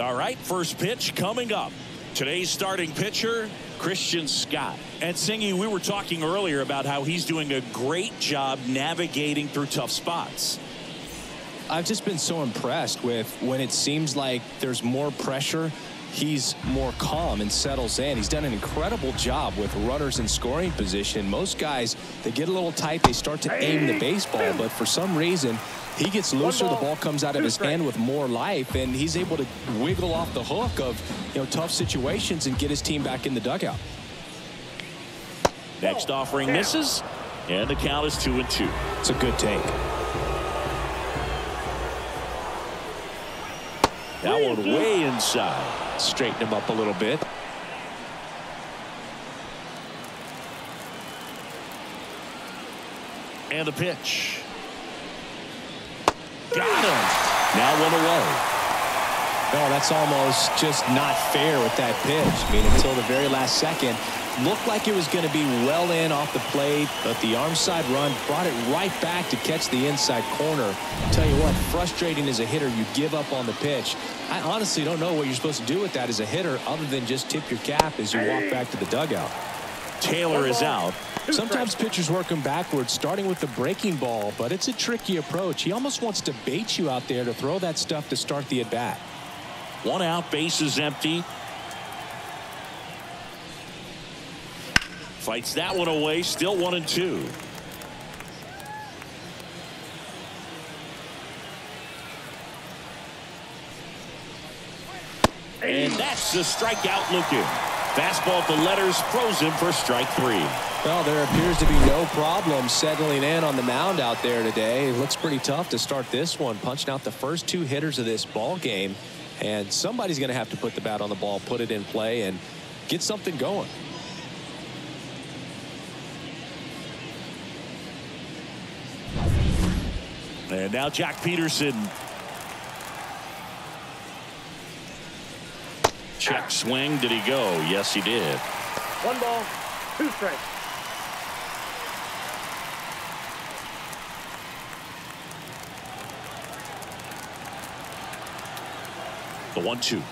All right, first pitch coming up. Today's starting pitcher, Christian Scott. And Singy, we were talking earlier about how he's doing a great job navigating through tough spots. I've just been so impressed with when it seems like there's more pressure he's more calm and settles in. He's done an incredible job with runners in scoring position. Most guys, they get a little tight, they start to aim the baseball, but for some reason, he gets looser, the ball comes out of his hand with more life, and he's able to wiggle off the hook of you know tough situations and get his team back in the dugout. Next offering misses, and the count is two and two. It's a good take. That one way inside. Straighten him up a little bit. And the pitch. Got him. Now one away. No, that's almost just not fair with that pitch. I mean, until the very last second, looked like it was going to be well in off the plate, but the arm side run brought it right back to catch the inside corner. Tell you what, frustrating as a hitter, you give up on the pitch. I honestly don't know what you're supposed to do with that as a hitter other than just tip your cap as you walk back to the dugout. Taylor is out. Sometimes pitchers work him backwards, starting with the breaking ball, but it's a tricky approach. He almost wants to bait you out there to throw that stuff to start the at-bat. One out, base is empty. Fights that one away, still one and two. And that's the strikeout looking. Fastball at the letters frozen for strike three. Well, there appears to be no problem settling in on the mound out there today. It looks pretty tough to start this one, punching out the first two hitters of this ball game. And somebody's going to have to put the bat on the ball, put it in play, and get something going. And now Joc Pederson. Check swing. Did he go? Yes, he did. One ball, two strikes. The one two.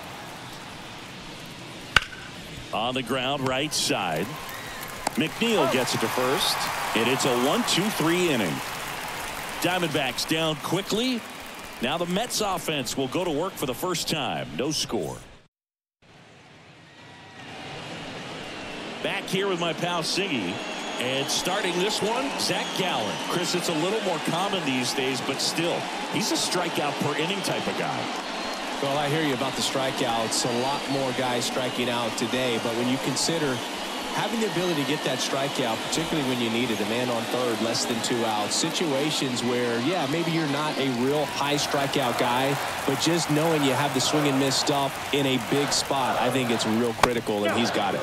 On the ground right side. McNeil gets it to first. And it's a one two three inning. Diamondbacks down quickly. Now the Mets offense will go to work for the first time. No score. Back here with my pal Singy. And starting this one, Zach Gallen. Chris, it's a little more common these days, but still, he's a strikeout per inning type of guy. Well, I hear you about the strikeouts. A lot more guys striking out today, but when you consider having the ability to get that strikeout, particularly when you need it, a man on third, less than two outs, situations where, yeah, maybe you're not a real high strikeout guy, but just knowing you have the swing and miss stuff in a big spot, I think it's real critical, and he's got it.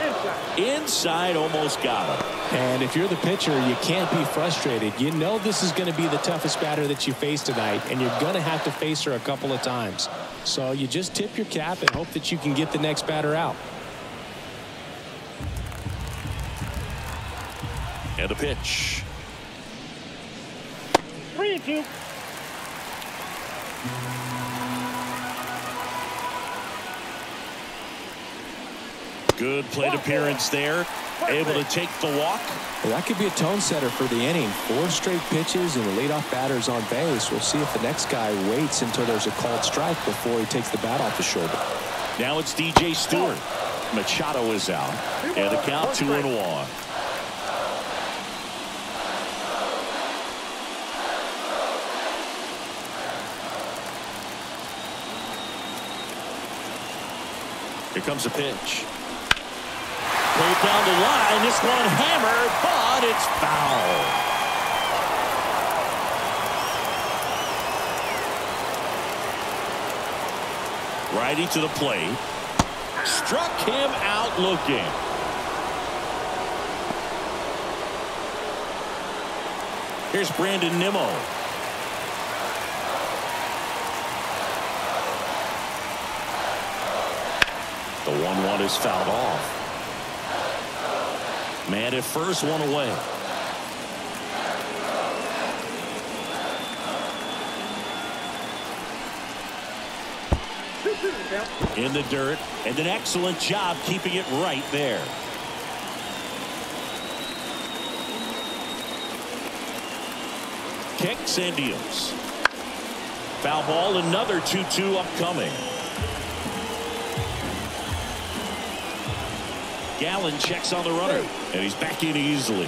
Inside almost got him. And if you're the pitcher, you can't be frustrated. You know this is going to be the toughest batter that you face tonight, and you're going to have to face her a couple of times. So you just tip your cap and hope that you can get the next batter out. And a pitch. Three and two. Good plate appearance there. Able to take the walk. Well, that could be a tone setter for the inning. Four straight pitches and the leadoff batters on base. We'll see if the next guy waits until there's a called strike before he takes the bat off the shoulder. Now it's DJ Stewart. Machado is out. And the count two and one. Here comes a pitch. Played down the line. This one hammered, but it's foul. Righty to the plate. Struck him out looking. Here's Brandon Nimmo. The 1-1 is fouled off. Man at first, one away. In the dirt, and an excellent job keeping it right there. Kicks and deals. Foul ball, another 2-2 upcoming. Gallen checks on the runner, and he's back in easily.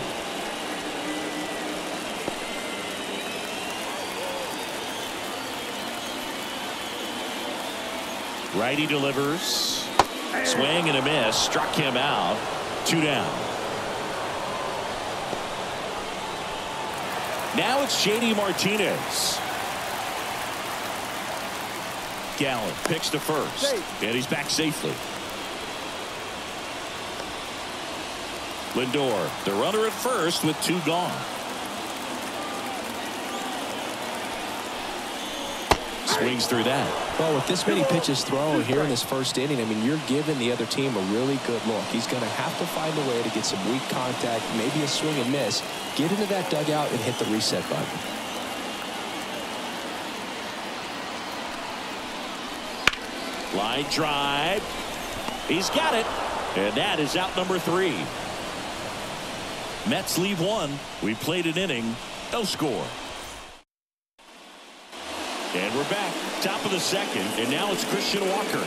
Righty delivers. Swing and a miss. Struck him out. Two down. Now it's JD Martinez. Gallen picks to first. And he's back safely. Lindor, the runner at first with two gone. Swings through that. Well, with this many pitches thrown here in this first inning, I mean, you're giving the other team a really good look. He's going to have to find a way to get some weak contact, maybe a swing and miss, get into that dugout and hit the reset button. Line drive. He's got it. And that is out number three. Mets leave one. We played an inning. No score. And we're back. Top of the second. And now it's Christian Walker.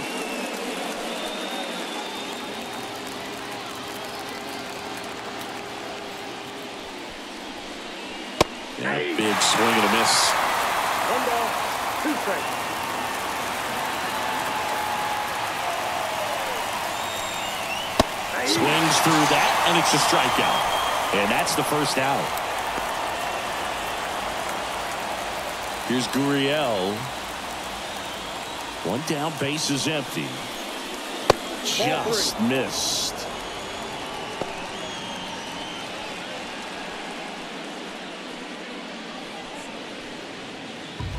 Yeah, big swing and a miss. One ball, two strikes. Swings through that, and it's a strikeout. And that's the first out. Here's Gurriel. One down, base is empty. Just missed.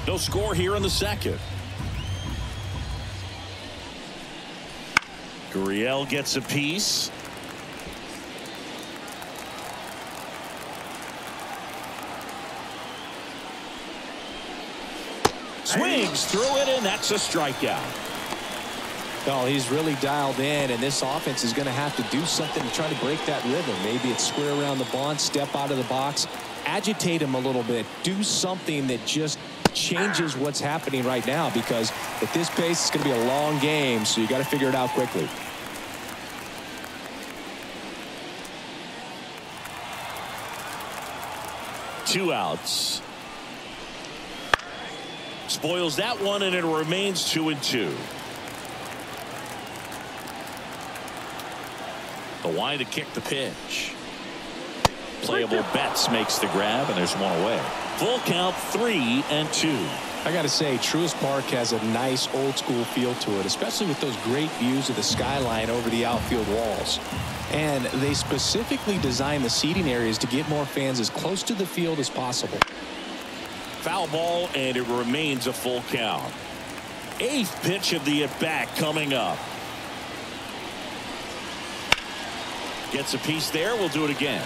No score here in the second. Gurriel gets a piece. Swings through it, and that's a strikeout. Well, he's really dialed in, and this offense is going to have to do something to try to break that rhythm. Maybe it's square around the bond, step out of the box, agitate him a little bit, do something that just changes what's happening right now because at this pace, it's going to be a long game, so you got to figure it out quickly. Two outs. Spoils that one, and it remains two and two. The wide to kick the pitch. Playable Betts makes the grab, and there's one away. Full count, three and two. I got to say, Truist Park has a nice old school feel to it, especially with those great views of the skyline over the outfield walls. And they specifically designed the seating areas to get more fans as close to the field as possible. Foul ball, and it remains a full count. Eighth pitch of the at-bat coming up. Gets a piece there. We'll do it again.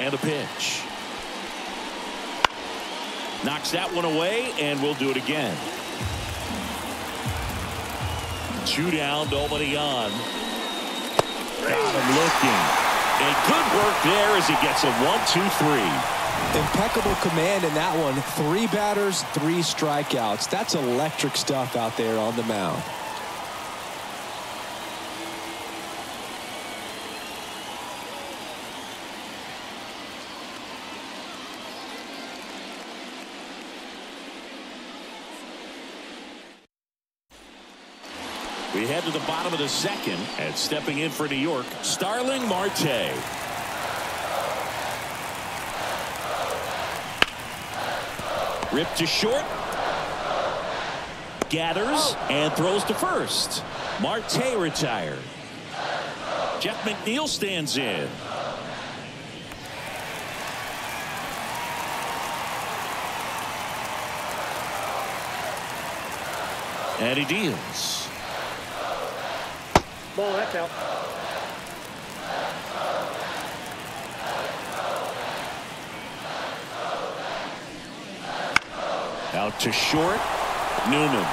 And a pitch. Knocks that one away, and we'll do it again. Two down, nobody on. Got him looking. And good work there as he gets a one, two, three. Impeccable command in that one. Three batters, three strikeouts. That's electric stuff out there on the mound. Head to the bottom of the second and stepping in for New York Starling Marte. Ripped to short. Gathers and throws to first. Marte retired. Jeff McNeil stands in. And he deals. Ball, that's out. Out to short. Newman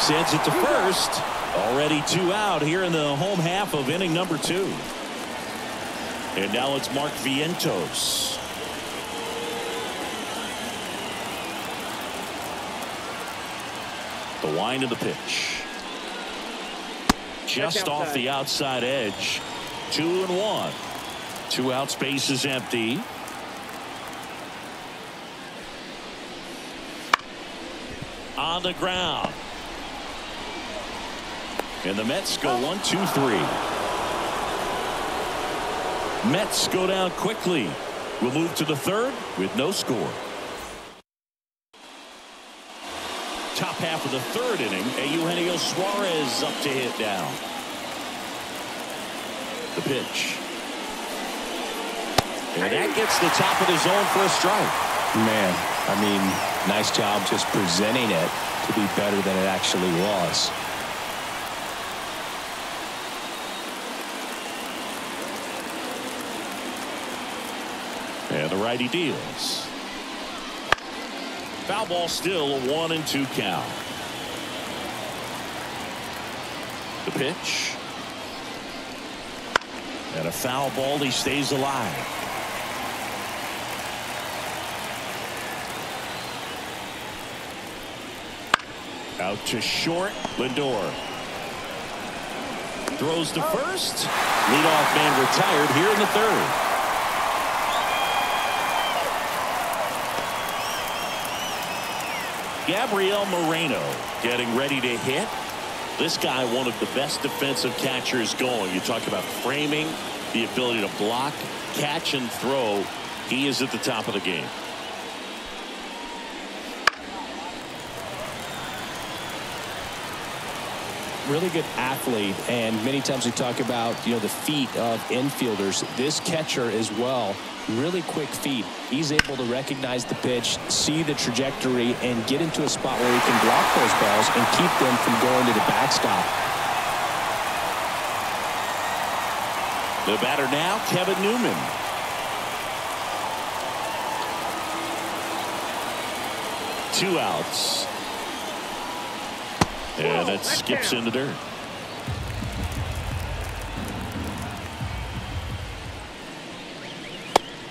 sends it to first. Already two out here in the home half of inning number two. And now it's Mark Vientos. The wind of the pitch. Just off the outside edge. Two and one. Two out space is empty. On the ground. And the Mets go one, two, three. Mets go down quickly. We'll move to the third with no score. Top half of the third inning. Eugenio Suarez up to hit down. The pitch. And that gets the top of the zone for a strike. Man, I mean, nice job just presenting it to be better than it actually was. And the righty deals. Foul ball still a one and two count. The pitch. And a foul ball. He stays alive. Out to short. Lindor. Throws to first. Leadoff man retired here in the third. Gabriel Moreno getting ready to hit. This guy one of the best defensive catchers going. You talk about framing the ability to block catch and throw. He is at the top of the game. really good athlete and many times we talk about you know the feet of infielders this catcher as well really quick feet he's able to recognize the pitch see the trajectory and get into a spot where he can block those balls and keep them from going to the backstop. The batter now Kevin Newman. Two outs. And that skips in the dirt.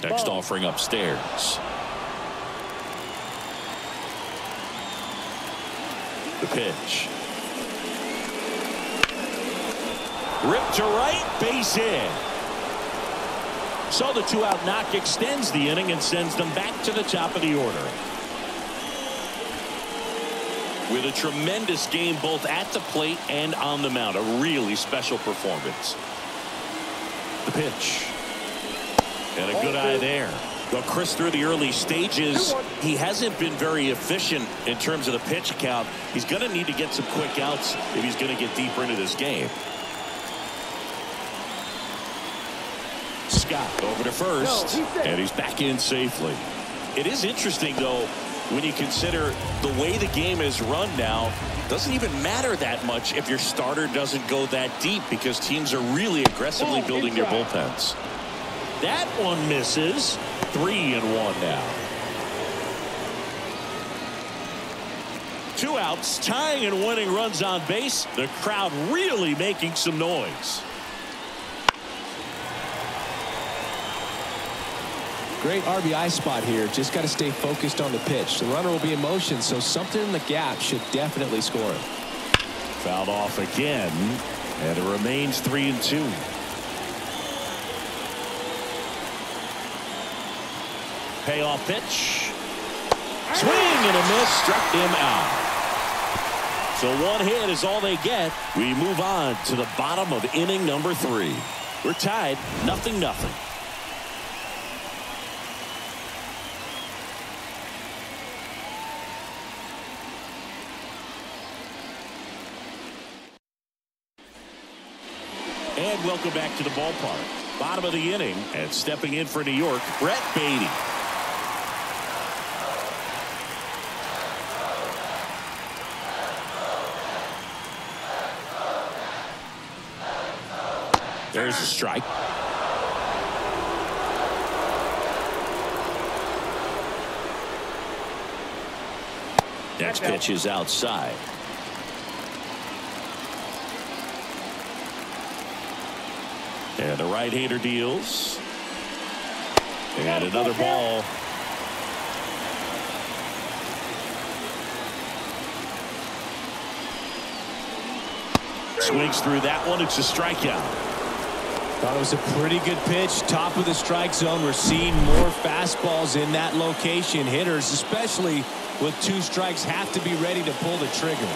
Next offering upstairs. The pitch. Ripped to right, base in. So the two out knock extends the inning and sends them back to the top of the order with a tremendous game both at the plate and on the mound. A really special performance. The pitch. And a good eye there. Well, Chris, through the early stages, he hasn't been very efficient in terms of the pitch count. He's going to need to get some quick outs if he's going to get deeper into this game. Scott over to first, and he's back in safely. It is interesting, though, when you consider the way the game is run now doesn't even matter that much if your starter doesn't go that deep because teams are really aggressively building their bullpens. That one misses. Three and one now. Two outs, tying and winning runs on base. The crowd really making some noise. Great RBI spot here. Just got to stay focused on the pitch. The runner will be in motion, so something in the gap should definitely score. Fouled off again, and it remains three and two. Payoff pitch. Swing and a miss struck him out. So one hit is all they get. We move on to the bottom of inning number three. We're tied nothing nothing. And welcome back to the ballpark. Bottom of the inning and stepping in for New York, Brett Baty. There's a strike. Next pitch is outside. And the right-hander deals. And another ball. Swings through that one. It's a strikeout. Thought it was a pretty good pitch. Top of the strike zone. We're seeing more fastballs in that location. Hitters, especially with two strikes, have to be ready to pull the trigger.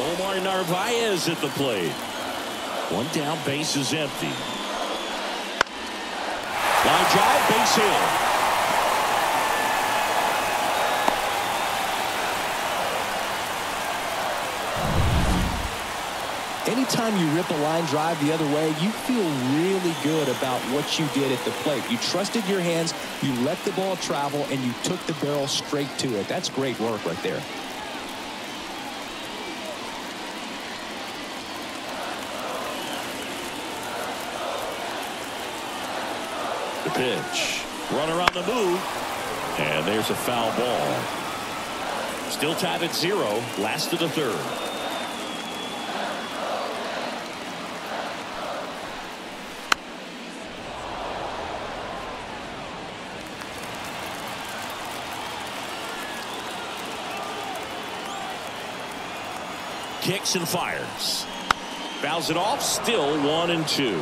Omar Narvaez at the plate. One down, base is empty. Line drive, base hit. Anytime you rip a line drive the other way, you feel really good about what you did at the plate. You trusted your hands, you let the ball travel, and you took the barrel straight to it. That's great work right there. The pitch. Runner on the move. And there's a foul ball. Still tied at zero. Last of the third. Kicks and fires. Fouls it off. Still one and two.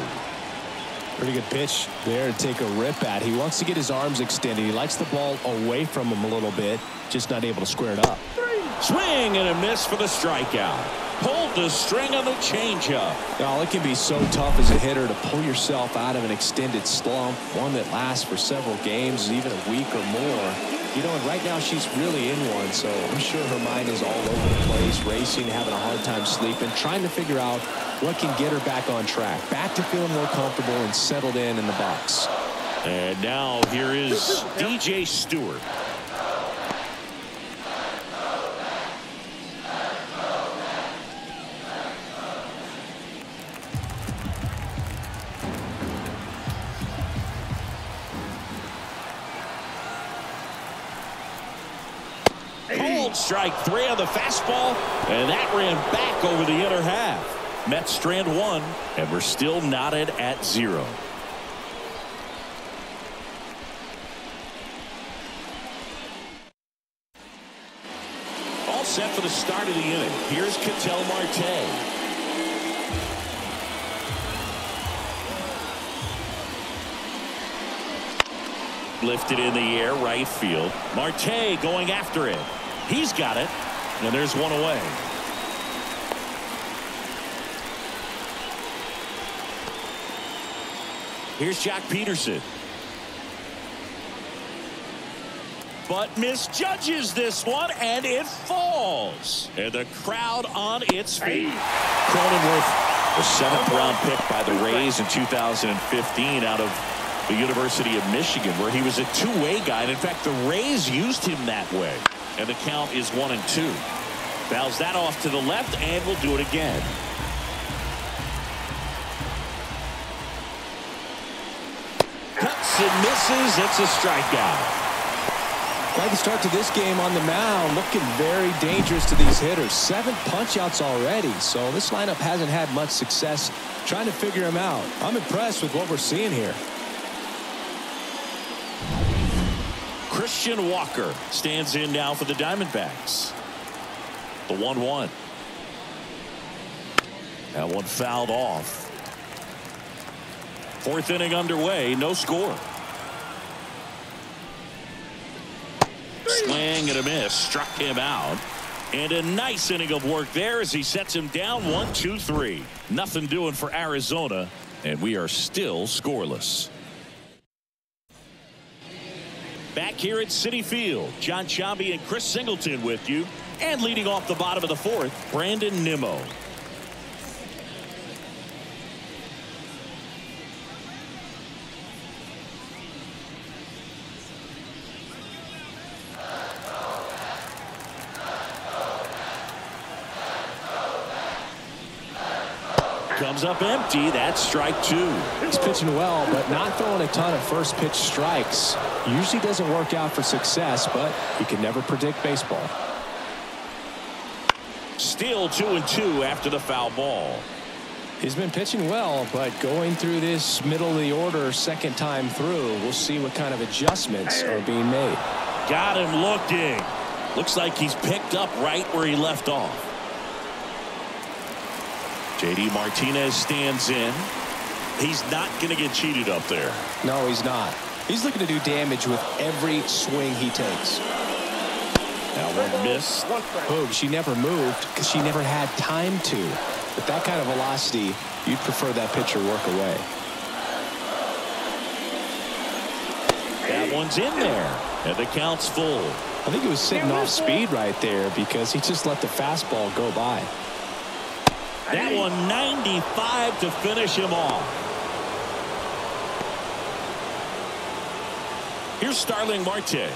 Pretty good pitch there to take a rip at. He wants to get his arms extended. He likes the ball away from him a little bit, just not able to square it up. Swing and a miss for the strikeout. Pulled the string on the changeup. Oh, it can be so tough as a hitter to pull yourself out of an extended slump, one that lasts for several games, even a week or more. You know, and right now she's really in one, so I'm sure her mind is all over the place, racing, having a hard time sleeping, trying to figure out what can get her back on track, back to feeling more comfortable and settled in in the box. And now here is DJ Stewart. The fastball, and that ran back over the inner half. Mets strand one, and we're still knotted at zero. All set for the start of the inning. Here's Ketel Marte. Lifted in the air, right field. Marte going after it. He's got it. And there's one away. Here's Joc Pederson. But misjudges this one, and it falls. And the crowd on its feet. Cronenworth, the seventh round pick by the Rays in 2015 out of the University of Michigan, where he was a two-way guy. And in fact, the Rays used him that way. And the count is one and two. Fouls that off to the left, and will do it again. Cuts and misses. It's a strikeout. Quite the start to this game on the mound. Looking very dangerous to these hitters. Seven punchouts already. So this lineup hasn't had much success trying to figure him out. I'm impressed with what we're seeing here. Christian Walker stands in now for the Diamondbacks. The 1-1. That one fouled off. Fourth inning underway. No score. Swing and a miss. Struck him out. And a nice inning of work there as he sets him down one, two, three. Nothing doing for Arizona. And we are still scoreless. Back here at Citi Field, Jon Sciambi and Chris Singleton with you. And leading off the bottom of the fourth, Brandon Nimmo. Comes up empty. That's strike two. He's pitching well, but not throwing a ton of first pitch strikes. Usually doesn't work out for success, but you can never predict baseball. Still two and two after the foul ball. He's been pitching well, but going through this middle of the order second time through, we'll see what kind of adjustments are being made. Got him looking. Looks like he's picked up right where he left off. JD Martinez stands in. He's not going to get cheated up there. No, he's not. He's looking to do damage with every swing he takes. Now one miss. Boog, oh, she never moved because she never had time to. With that kind of velocity, you'd prefer that pitcher work away. That one's in there. And the count's full. I think he was sitting off speed right there because he just let the fastball go by. That one 95 to finish him off. Here's Starling Marte.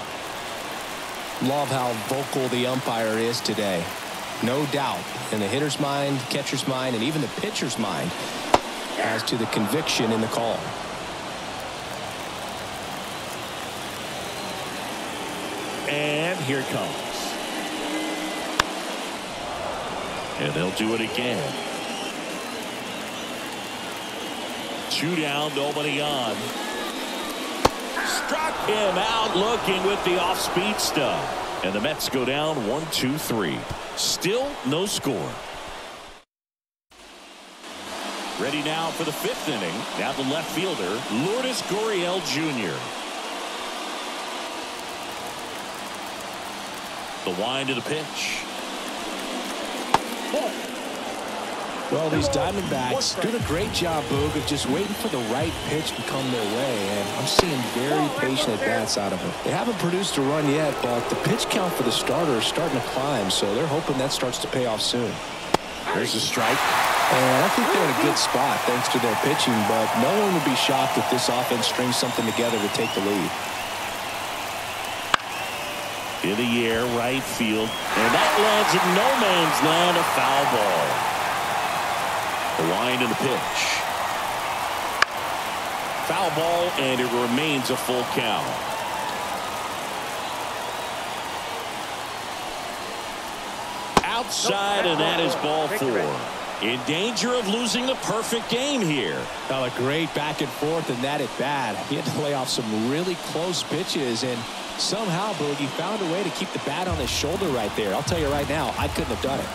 Love how vocal the umpire is today. No doubt in the hitter's mind, catcher's mind, and even the pitcher's mind as to the conviction in the call. And here it comes. And they'll do it again. Two down, nobody on. Struck him out looking with the off-speed stuff. And the Mets go down one, two, three. Still no score. Ready now for the fifth inning. Now the left fielder, Lourdes Gurriel Jr. The wind of the pitch. Well, these Diamondbacks doing a great job, Boog, of just waiting for the right pitch to come their way, and I'm seeing very patient at-bats out of them. They haven't produced a run yet, but the pitch count for the starter is starting to climb, so they're hoping that starts to pay off soon. There's a strike. And I think they're in a good spot thanks to their pitching, but no one would be shocked if this offense strings something together to take the lead. In the air, right field. And that lands in no man's land, a foul ball. The line in the pitch. Foul ball, and it remains a full count. Outside, and that is ball four. In danger of losing the perfect game here. Well, a great back and forth and that at bat. He had to lay off some really close pitches and somehow Boogie found a way to keep the bat on his shoulder right there. I'll tell you right now, I couldn't have done it.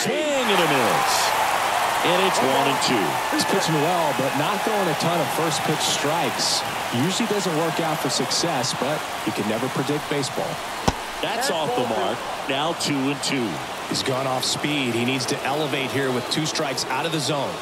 Swing and a miss. And it's one and two. He's pitching well, but not throwing a ton of first pitch strikes. Usually doesn't work out for success, but you can never predict baseball. That's off the mark. Now two and two. He's gone off speed. He needs to elevate here with two strikes out of the zone.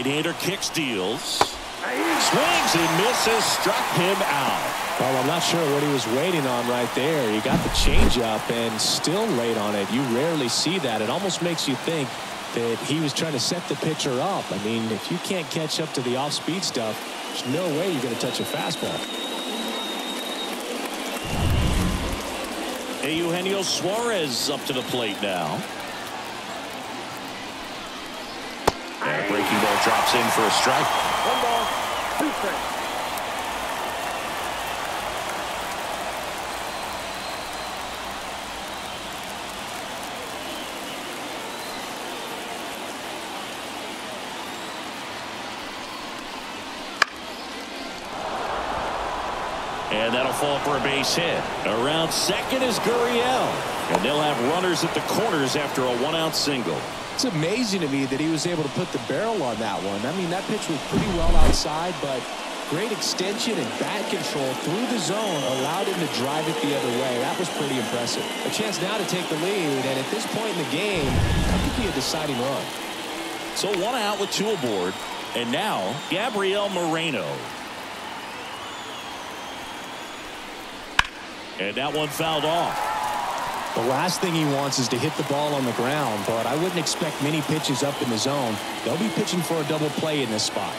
Right-hander kicks deals. Swings and misses. Struck him out. Well, I'm not sure what he was waiting on right there. He got the changeup and still late on it. You rarely see that. It almost makes you think that he was trying to set the pitcher up. I mean, if you can't catch up to the off-speed stuff, there's no way you're going to touch a fastball. Eugenio Suarez up to the plate now. And a breaking ball drops in for a strike. One ball, two strikes. And that'll fall for a base hit. Around second is Gurriel. And they'll have runners at the corners after a one-out single. It's amazing to me that he was able to put the barrel on that one. I mean, that pitch was pretty well outside, but great extension and bat control through the zone allowed him to drive it the other way. That was pretty impressive. A chance now to take the lead, and at this point in the game, that could be a deciding run. So one out with two aboard. And now, Gabriel Moreno. And that one fouled off. The last thing he wants is to hit the ball on the ground, but I wouldn't expect many pitches up in the zone. They'll be pitching for a double play in this spot.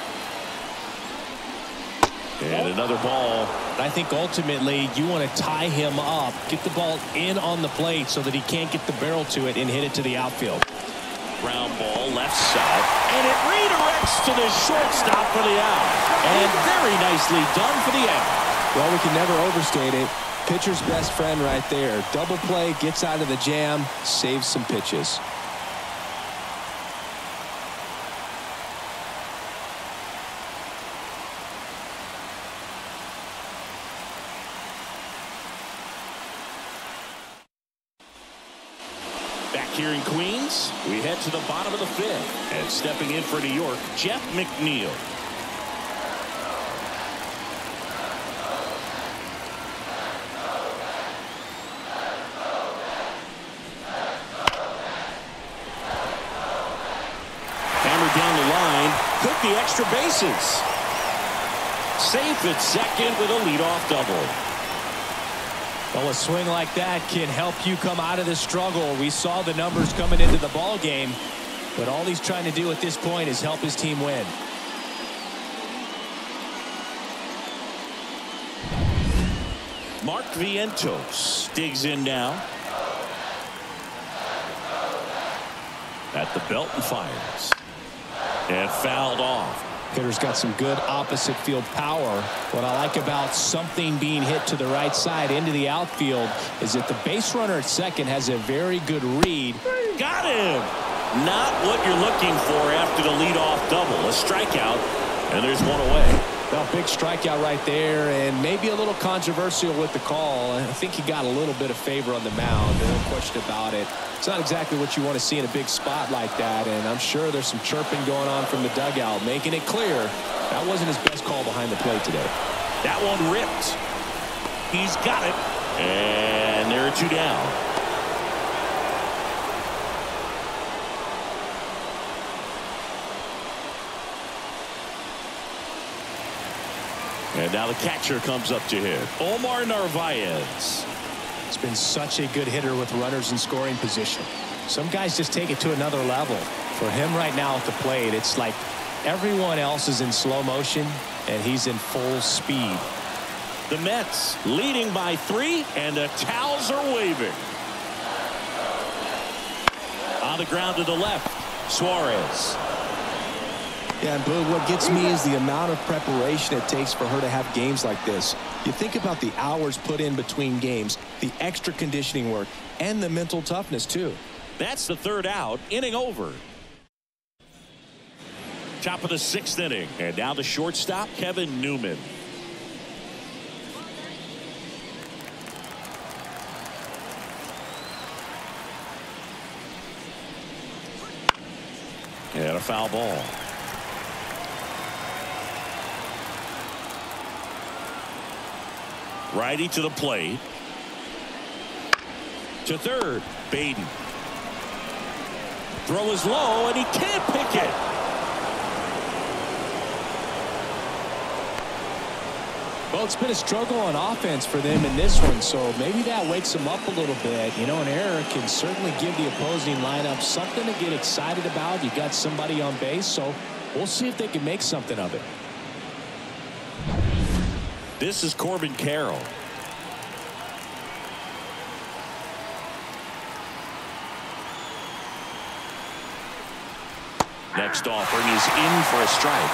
And another ball. I think ultimately you want to tie him up, get the ball in on the plate so that he can't get the barrel to it and hit it to the outfield. Ground ball left side. And it redirects to the shortstop for the out. And very nicely done for the out. Well, we can never overstate it. Pitcher's best friend right there. Double play, gets out of the jam, saves some pitches. Back here in Queens, we head to the bottom of the fifth. And stepping in for New York, Jeff McNeil. Hammered down the line, took the extra bases. Safe at second with a leadoff double. Well, a swing like that can help you come out of the struggle. We saw the numbers coming into the ball game, but all he's trying to do at this point is help his team win. Mark Vientos digs in now. At the belt and fires. And fouled off. Hitter's got some good opposite field power. What I like about something being hit to the right side into the outfield is that the base runner at second has a very good read. Got him. Not what you're looking for after the leadoff double. A strikeout, and there's one away. Well, big strikeout right there, and maybe a little controversial with the call. I think he got a little bit of favor on the mound. No question about it. It's not exactly what you want to see in a big spot like that, and I'm sure there's some chirping going on from the dugout, making it clear that wasn't his best call behind the plate today. That one ripped. He's got it. And there are two down. And now the catcher comes up to hit. Omar Narvaez. It's been such a good hitter with runners in scoring position. Some guys just take it to another level. For him right now at the plate, it's like everyone else is in slow motion and he's in full speed. The Mets leading by three and the towels are waving. On the ground to the left, Suarez. Yeah, and Boog, what gets me is the amount of preparation it takes for her to have games like this. You think about the hours put in between games, the extra conditioning work, and the mental toughness, too. That's the third out, inning over. Top of the sixth inning, and now the shortstop, Kevin Newman. And a foul ball. Righty to the plate. To third, Baden. Throw is low, and he can't pick it. Well, it's been a struggle on offense for them in this one, so maybe that wakes them up a little bit. You know, an error can certainly give the opposing lineup something to get excited about. You got somebody on base, so we'll see if they can make something of it. This is Corbin Carroll. Next offering is in for a strike.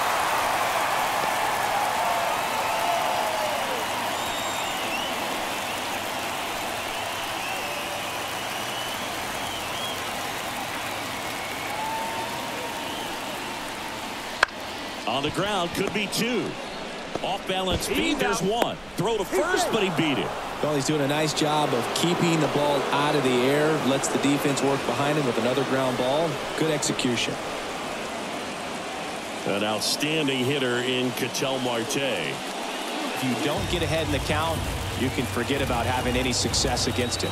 On the ground could be two. Off balance feet. There's one. Throw to first, but he beat it. Well, he's doing a nice job of keeping the ball out of the air. Lets the defense work behind him with another ground ball. Good execution. An outstanding hitter in Ketel Marte. If you don't get ahead in the count, you can forget about having any success against him.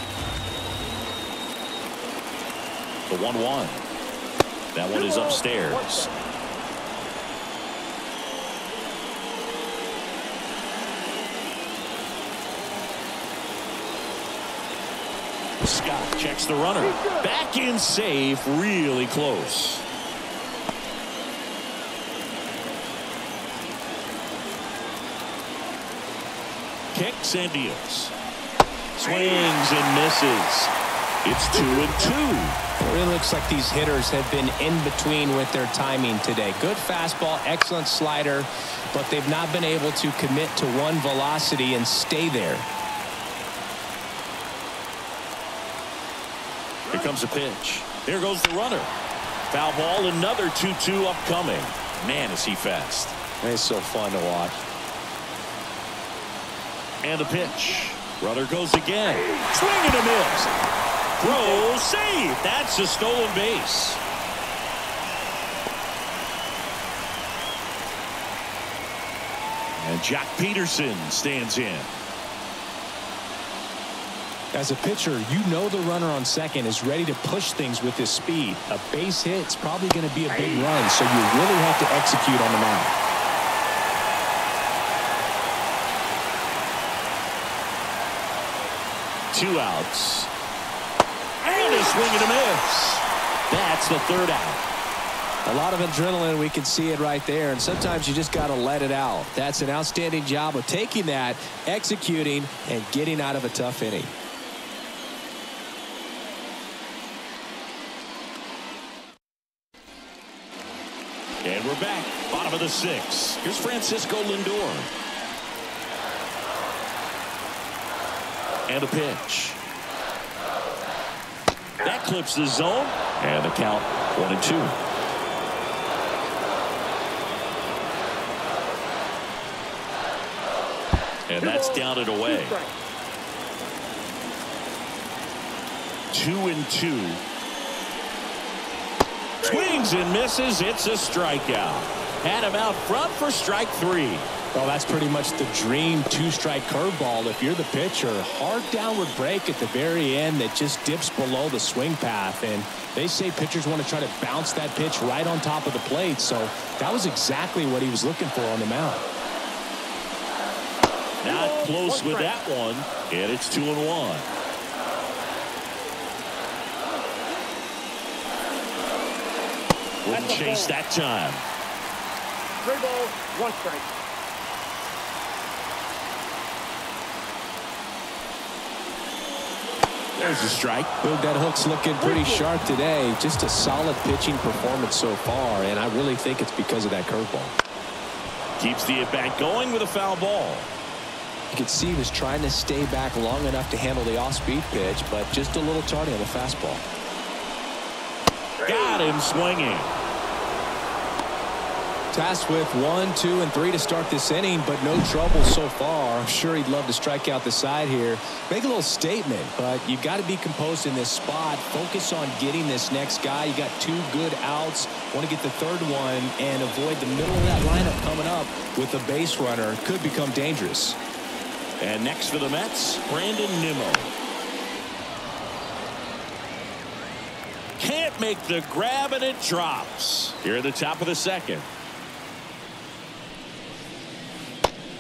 The 1-1. That one is upstairs. Scott checks the runner. Back in safe, really close. Kicks and deals. Swings and misses. It's two and two. It really looks like these hitters have been in between with their timing today. Good fastball, excellent slider, but they've not been able to commit to one velocity and stay there. Comes a pitch. Here goes the runner. Foul ball, another 2-2 upcoming. Man, is he fast. It's so fun to watch. And a pitch. Runner goes again. Swing and a miss. Throw, save. That's a stolen base. And Joc Pederson stands in. As a pitcher, you know the runner on second is ready to push things with his speed. A base hit is probably going to be a big run, so you really have to execute on the mound. Two outs. And a swing and a miss. That's the third out. A lot of adrenaline. We can see it right there. And sometimes you just got to let it out. That's an outstanding job of taking that, executing, and getting out of a tough inning. We're back. Bottom of the six. Here's Francisco Lindor. And a pitch. That clips the zone. And the count one and two. And that's down and away. Two and two. Swings and misses. It's a strikeout. Had him out front for strike three. Well, that's pretty much the dream two-strike curveball. If you're the pitcher, hard downward break at the very end that just dips below the swing path. And they say pitchers want to try to bounce that pitch right on top of the plate. So that was exactly what he was looking for on the mound. Not close with that one. And it's two and one. Wouldn't chase that time. Three balls, one strike. There's a strike. Boog, that hook's looking pretty sharp today. Just a solid pitching performance so far, and I really think it's because of that curveball. Keeps the at-bat going with a foul ball. You could see he was trying to stay back long enough to handle the off-speed pitch, but just a little tardy on the fastball. Got him swinging. Tasked with one, two, and three to start this inning, but no trouble so far. I'm sure he'd love to strike out the side here. Make a little statement, but you've got to be composed in this spot. Focus on getting this next guy. You got two good outs. Want to get the third one and avoid the middle of that lineup coming up with a base runner. Could become dangerous. And next for the Mets, Brandon Nimmo. Can't make the grab and it drops. Here at the top of the second.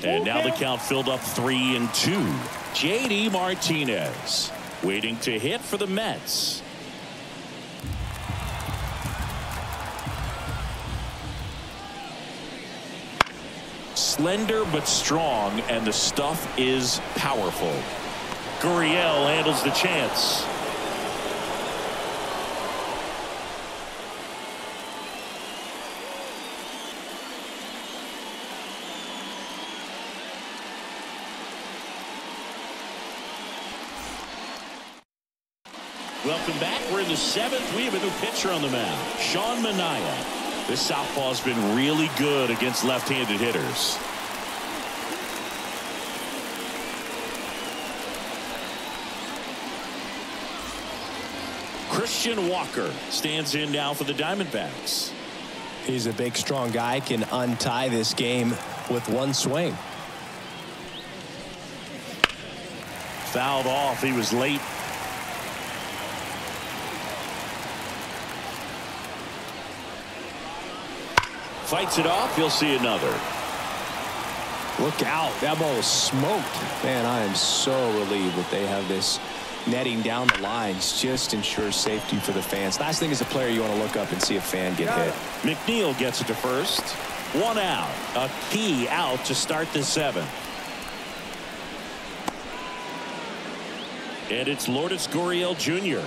And now the count filled up three and two. JD Martinez waiting to hit for the Mets. Slender but strong and the stuff is powerful. Gurriel handles the chance. Welcome back. We're in the seventh. We have a new pitcher on the mound. Sean Manaea. This southpaw's been really good against left-handed hitters. Christian Walker stands in now for the Diamondbacks. He's a big, strong guy. Can untie this game with one swing. Fouled off. He was late. Fights it off. You'll see another. Look out. That ball is smoked. Man, I am so relieved that they have this netting down the lines just ensures safety for the fans. Last thing as a player you want to look up and see a fan get hit. McNeil gets it to first. One out. A key out to start the seventh. And it's Lourdes Gurriel Jr.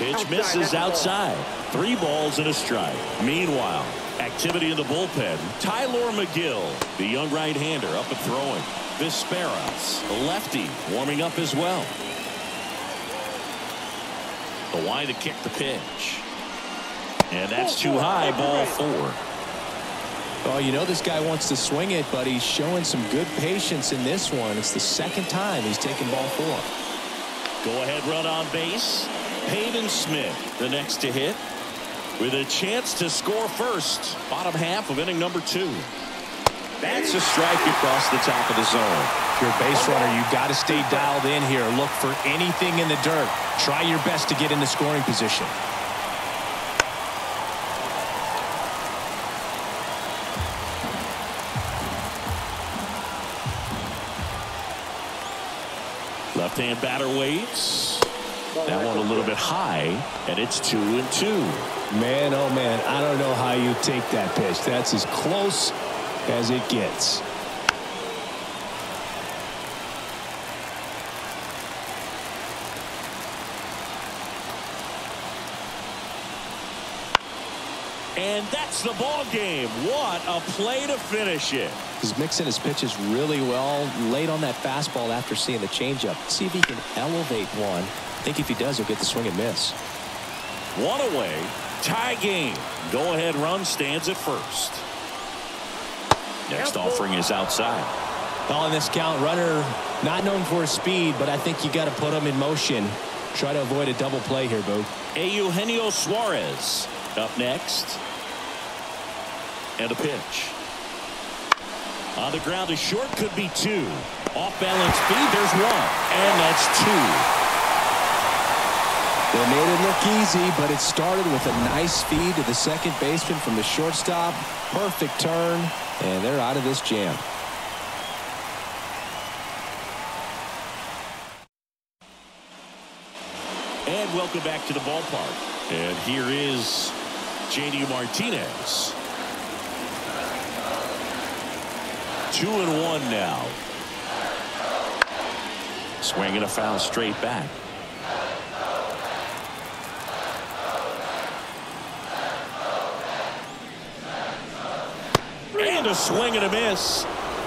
Pitch misses outside. Three balls and a strike. Meanwhile, activity in the bullpen. Tyler McGill, the young right-hander, up and throwing. Vizqueras, the lefty, warming up as well. The wide to kick the pitch. And that's too high, ball four. Oh, you know this guy wants to swing it, but he's showing some good patience in this one. It's the second time he's taken ball four. Go ahead run on base. Pavin Smith, the next to hit, with a chance to score first. Bottom half of inning number two. That's a strike across the top of the zone. If you're a base runner, you've got to stay dialed in here. Look for anything in the dirt. Try your best to get in the scoring position. Left-hand batter waits. That one a little bit high, and it's two and two. Man, oh man, I don't know how you take that pitch. That's as close as it gets. And that's the ball game. What a play to finish it. He's mixing his pitches really well. Late on that fastball after seeing the changeup. See if he can elevate one. I think if he does, he'll get the swing and miss. One away. Tie game. Go ahead run stands at first. Next offering is outside. Well, in this count, runner not known for his speed, but I think you got to put him in motion. Try to avoid a double play here, Boo. A Eugenio Suarez up next. And a pitch. On the ground, a short could be two. Off balance feed, there's one. And that's two. They made it look easy, but it started with a nice feed to the second baseman from the shortstop. Perfect turn, and they're out of this jam. And welcome back to the ballpark. And here is JD Martinez. Two and one now. Swinging a foul straight back. And a swing and a miss.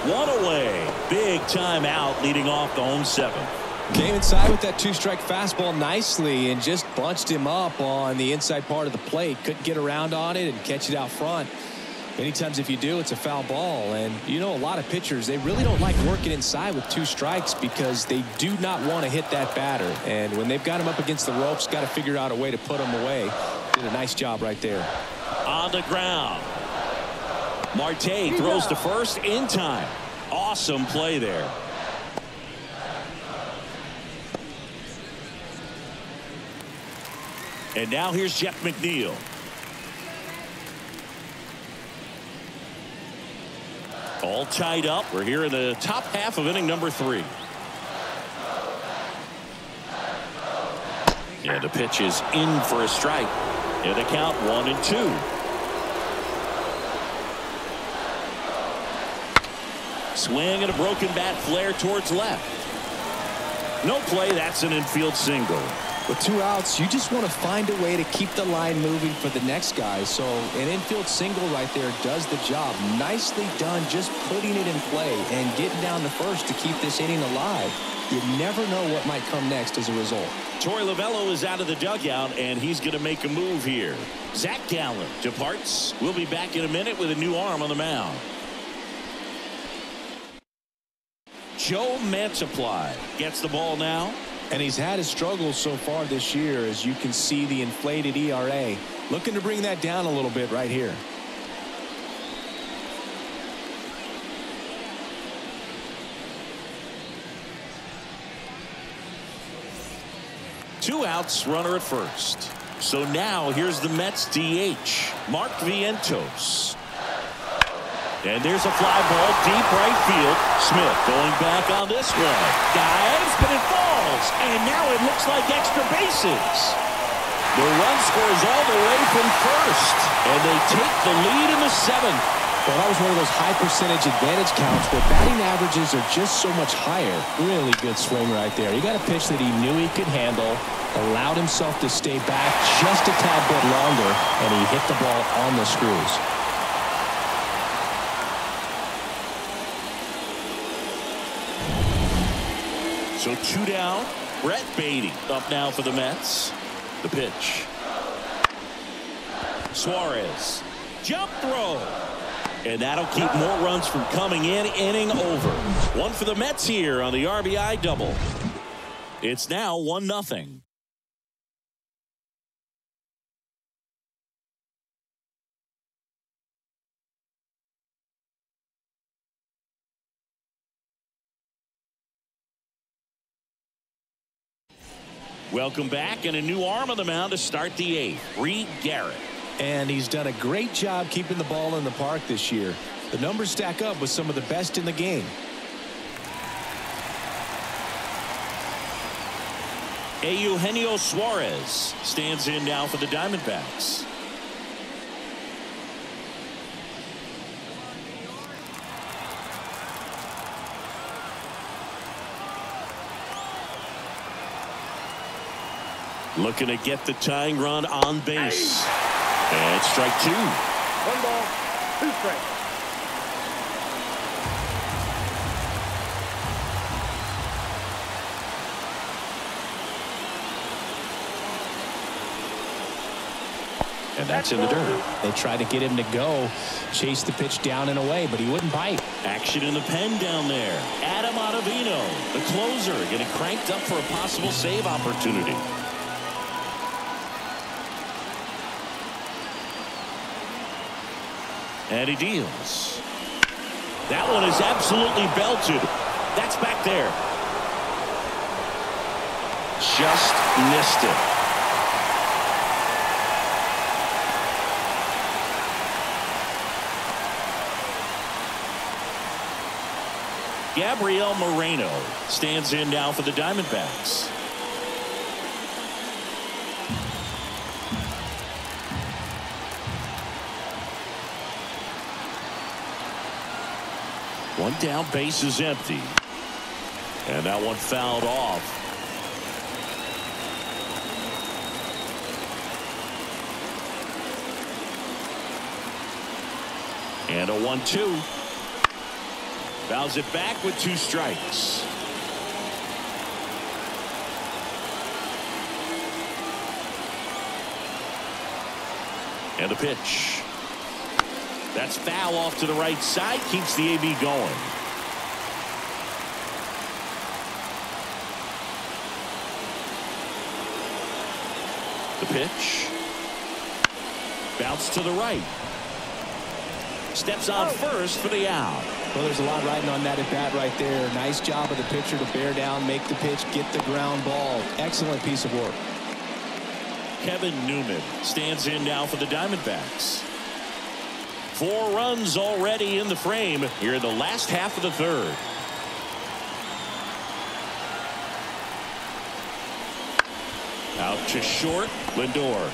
One away. Big time out leading off the home seventh. Came inside with that two-strike fastball nicely and just bunched him up on the inside part of the plate. Couldn't get around on it and catch it out front. Many times if you do, it's a foul ball. And you know a lot of pitchers, they really don't like working inside with two strikes because they do not want to hit that batter. And when they've got him up against the ropes, got to figure out a way to put him away. Did a nice job right there. On the ground. Marte throws to first in time. Awesome play there. And now here's Jeff McNeil. All tied up. We're here in the top half of inning number three. And the pitch is in for a strike. And the count one and two. Swing and a broken bat flare towards left. No play. That's an infield single. With two outs, you just want to find a way to keep the line moving for the next guy. So an infield single right there does the job. Nicely done just putting it in play and getting down to first to keep this inning alive. You never know what might come next as a result. Torey Lovullo is out of the dugout, and he's going to make a move here. Zach Gallen departs. We'll be back in a minute with a new arm on the mound. Joe Mantiply gets the ball now. And he's had his struggles so far this year, as you can see the inflated ERA. Looking to bring that down a little bit right here. Two outs, runner at first. So now here's the Mets DH, Mark Vientos. And there's a fly ball deep right field. Smith going back on this one. Dives, but it falls. And now it looks like extra bases. The run scores all the way from first. And they take the lead in the seventh. Well, that was one of those high percentage advantage counts where batting averages are just so much higher. Really good swing right there. He got a pitch that he knew he could handle, allowed himself to stay back just a tad bit longer, and he hit the ball on the screws. So two down. Brett Baty up now for the Mets. The pitch. Suarez. Jump throw. And that'll keep more runs from coming in. Inning over. One for the Mets here on the RBI double. It's now 1 nothing. Welcome back and a new arm on the mound to start the eighth. Reed Garrett. And he's done a great job keeping the ball in the park this year. The numbers stack up with some of the best in the game. Eugenio Suarez stands in now for the Diamondbacks. Looking to get the tying run on base. And strike two. One ball, two strikes. And that's in the dirt. They tried to get him to go, chase the pitch down and away, but he wouldn't bite. Action in the pen down there. Adam Ottavino, the closer, getting cranked up for a possible save opportunity. And he deals. That one is absolutely belted. That's back there. Just missed it. Gabriel Moreno stands in now for the Diamondbacks. One down, base is empty. And that one fouled off. And a one-two. Fouls it back with two strikes. And a pitch. That's foul off to the right side. Keeps the AB going. The pitch. Bounce to the right. Steps on oh. first for the out. Well, there's a lot riding on that at bat right there. Nice job of the pitcher to bear down, make the pitch, get the ground ball. Excellent piece of work. Kevin Newman stands in now for the Diamondbacks. Four runs already in the frame here in the last half of the third. Out to short, Lindor.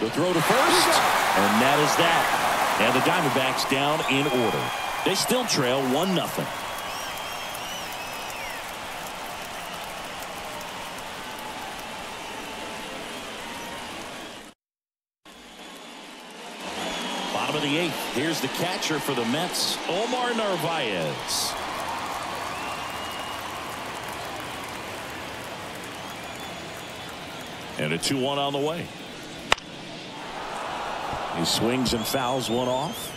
The throw to first, and that is that. And the Diamondbacks down in order. They still trail 1 the eighth. Here's the catcher for the Mets, Omar Narvaez. And a 2-1 on the way. He swings and fouls one off.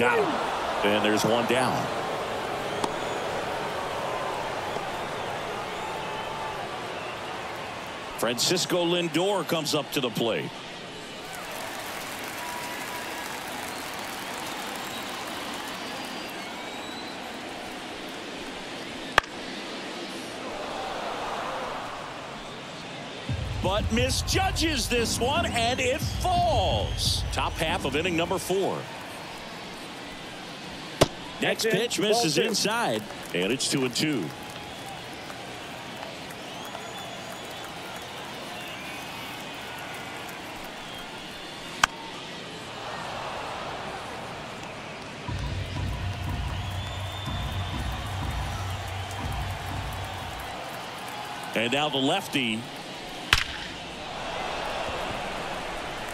Got him. And there's one down. Francisco Lindor comes up to the plate. but misjudges this one and it falls. Top half of inning number four. Next pitch misses inside and it's two and two. And now the lefty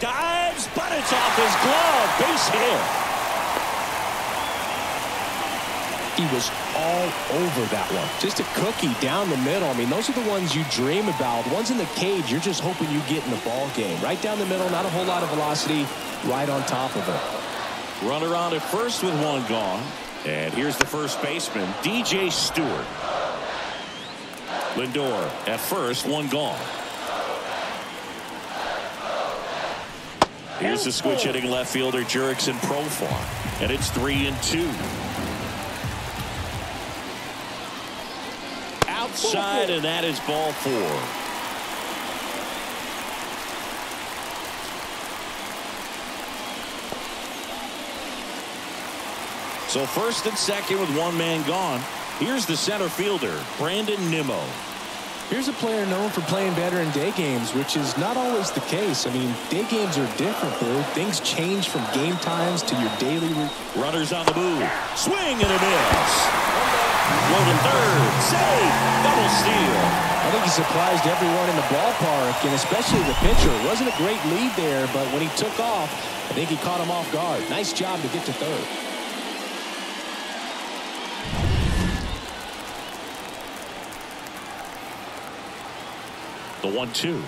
Dives, but it's off his glove. Base hit. He was all over that one. Just a cookie down the middle. I mean, those are the ones you dream about. The ones in the cage, you're just hoping you get in the ball game. Right down the middle, not a whole lot of velocity, right on top of it. Runner on at first with one gone. And here's the first baseman, DJ Stewart. Lindor at first, one gone. Here's the switch hitting left fielder Jurickson Profar. And it's three and two. Outside, and that is ball four. So first and second with one man gone. Here's the center fielder, Brandon Nimmo. Here's a player known for playing better in day games, which is not always the case. I mean, day games are different, bro. Things change from game times to your daily. Runners on the move. Swing and a miss. Loaded third. Save. Double steal. I think he surprised everyone in the ballpark, and especially the pitcher. It wasn't a great lead there, but when he took off, I think he caught him off guard. Nice job to get to third. The one two.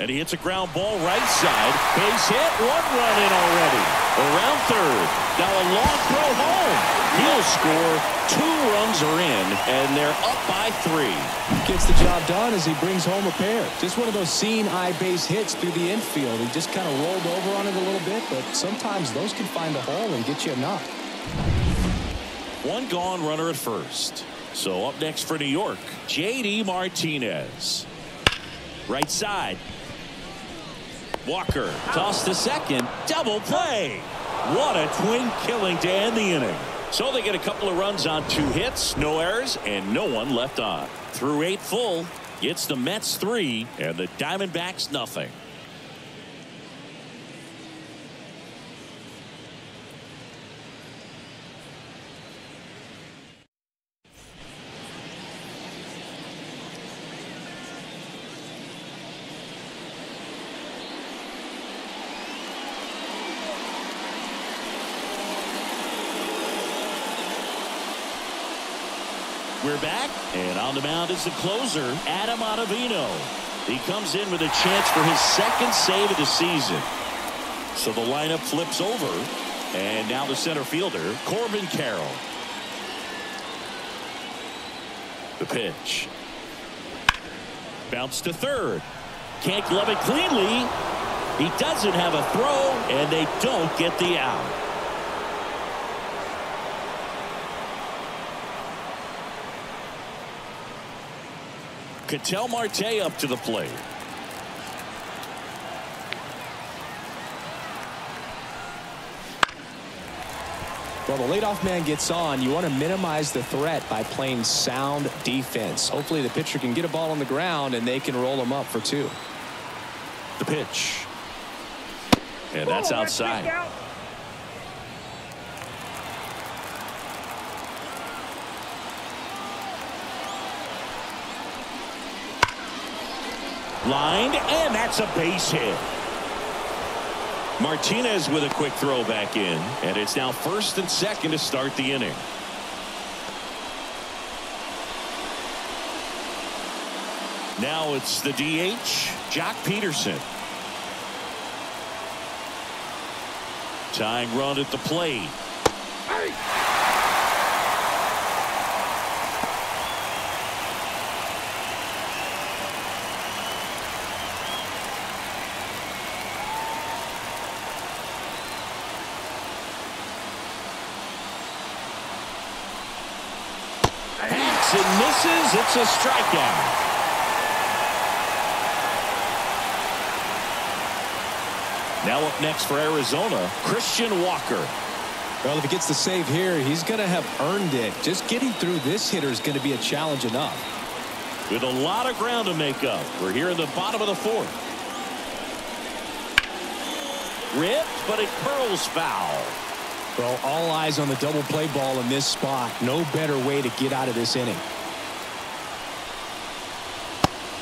And he hits a ground ball right side. Base hit. One run in already. Around third. Now a long throw home. He'll score. Two runs are in, and they're up by three. Gets the job done as he brings home a pair. Just one of those seeing eye base hits through the infield. He just kind of rolled over on it a little bit, but sometimes those can find a hole and get you a knock. One gone runner at first. So up next for New York, JD Martinez. Right side. Walker toss to second. Double play. What a twin killing to end the inning. So they get a couple of runs on two hits, no errors, and no one left on. Through eight full, it's the Mets three and the Diamondbacks nothing. We're back, and on the mound is the closer, Adam Ottavino. He comes in with a chance for his second save of the season. So the lineup flips over, and now the center fielder, Corbin Carroll. The pitch. Bounce to third. Can't glove it cleanly. He doesn't have a throw, and they don't get the out. Ketel Marte up to the plate. Well, the leadoff man gets on. You want to minimize the threat by playing sound defense. Hopefully the pitcher can get a ball on the ground and they can roll him up for two. The pitch. And that's outside. Lined, and that's a base hit. Martinez with a quick throw back in, and it's now first and second to start the inning. Now it's the DH, Joc Pederson. Tying run at the plate. Hey. and misses. It's a strikeout. Now up next for Arizona, Christian Walker. Well, if he gets the save here, he's going to have earned it. Just getting through this hitter is going to be a challenge enough. With a lot of ground to make up. We're here in the bottom of the fourth. Ripped, but it curls foul. Well, all eyes on the double play ball in this spot. No better way to get out of this inning.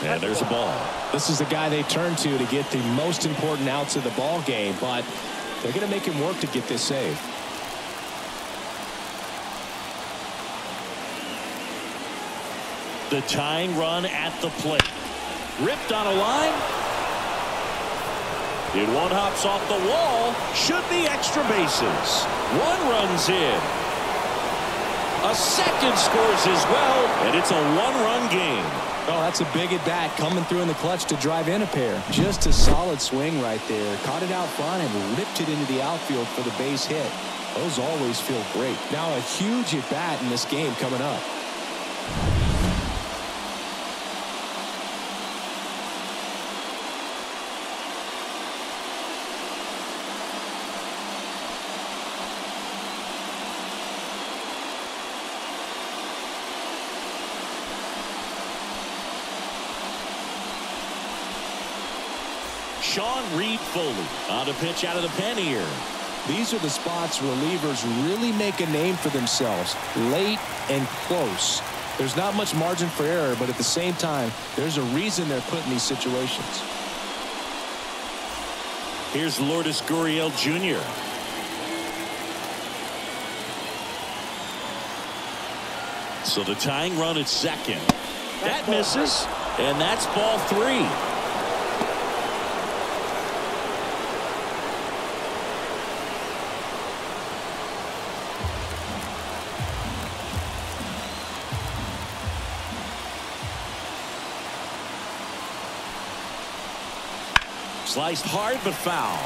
And there's a ball. This is the guy they turn to to get the most important outs of the ball game, but they're going to make him work to get this save. The tying run at the plate. Ripped on a line. It one hops off the wall. Should be extra bases. One runs in. A second scores as well, and it's a one-run game. Oh, that's a big at bat coming through in the clutch to drive in a pair. Just a solid swing right there. Caught it out front and ripped it into the outfield for the base hit. Those always feel great. Now a huge at bat in this game coming up. Sean Reid-Foley on a pitch out of the pen here. These are the spots relievers really make a name for themselves. Late and close. There's not much margin for error, but at the same time, there's a reason they're put in these situations. Here's Lourdes Gurriel Jr. So the tying run at second. That misses, and that's ball three. Sliced hard but foul.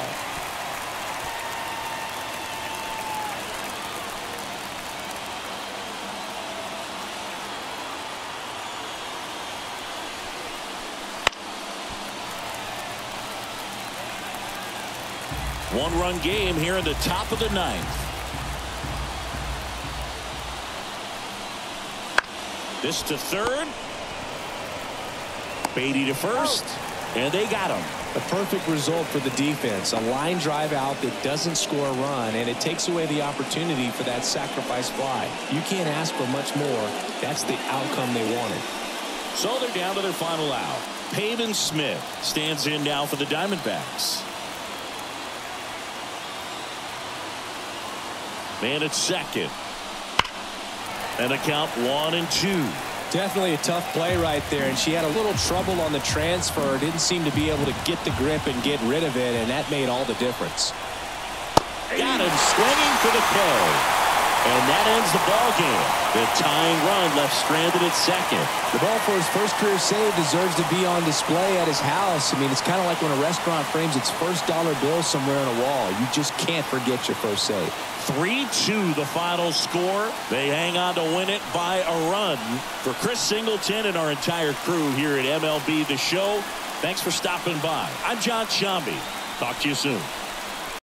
One run game here in the top of the ninth. This to third. Baty to first. And they got him. A perfect result for the defense. A line drive out that doesn't score a run, and it takes away the opportunity for that sacrifice fly. You can't ask for much more. That's the outcome they wanted. So they're down to their final out. Pavin Smith stands in now for the Diamondbacks. Man at second. And a count one and two. Definitely a tough play right there, and she had a little trouble on the transfer. Didn't seem to be able to get the grip and get rid of it, and that made all the difference. Got him swinging for the K. And that ends the ball game. The tying run left stranded at second. The ball for his first career save deserves to be on display at his house. I mean, it's kind of like when a restaurant frames its first dollar bill somewhere on a wall. You just can't forget your first save. 3-2 the final score. They hang on to win it by a run. For Chris Singleton and our entire crew here at MLB The Show, thanks for stopping by. I'm Jon Sciambi. Talk to you soon.